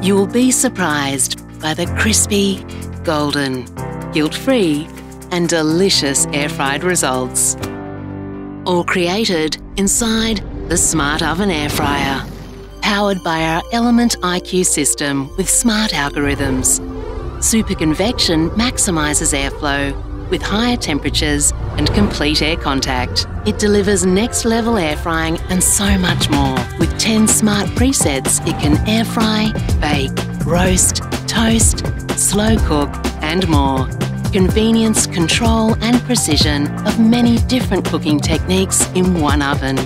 You will be surprised by the crispy, golden, guilt-free and delicious air-fried results. All created inside the Smart Oven Air Fryer, powered by our Element IQ system with smart algorithms. Super convection maximises airflow with higher temperatures and complete air contact. It delivers next level air frying and so much more. With 10 smart presets, it can air fry, bake, roast, toast, slow cook, and more. Convenience, control, and precision of many different cooking techniques in one oven.